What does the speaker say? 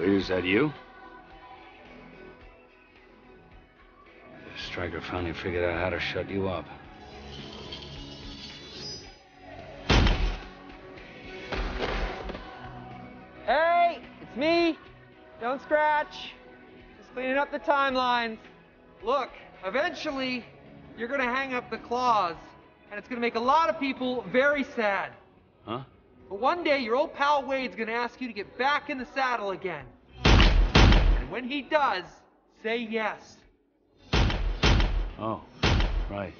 Is that you? The Stryker finally figured out how to shut you up. Hey, it's me. Don't scratch. Just cleaning up the timelines. Look, eventually, you're gonna hang up the claws, and it's gonna make a lot of people very sad. Huh? But one day, your old pal Wade's gonna ask you to get back in the saddle again. And when he does, say yes. Oh, right.